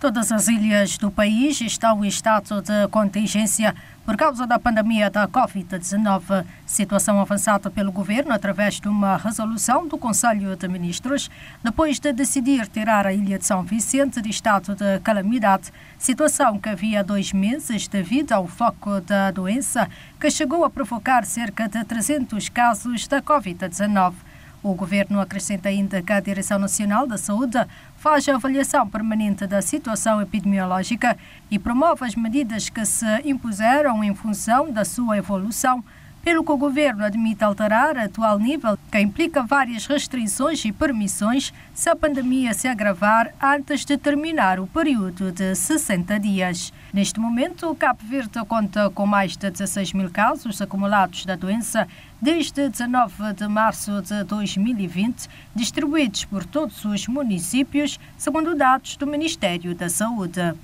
Todas as ilhas do país estão em estado de contingência por causa da pandemia da Covid-19. Situação avançada pelo governo através de uma resolução do Conselho de Ministros, depois de decidir tirar a ilha de São Vicente de estado de calamidade, situação que havia dois meses devido ao foco da doença, que chegou a provocar cerca de 300 casos da Covid-19. O governo acrescenta ainda que a Direção Nacional da Saúde faz a avaliação permanente da situação epidemiológica e promove as medidas que se impuseram em função da sua evolução pelo que o governo admite alterar o atual nível, que implica várias restrições e permissões se a pandemia se agravar antes de terminar o período de 60 dias. Neste momento, o Cabo Verde conta com mais de 16 mil casos acumulados da doença desde 19 de março de 2020, distribuídos por todos os municípios, segundo dados do Ministério da Saúde.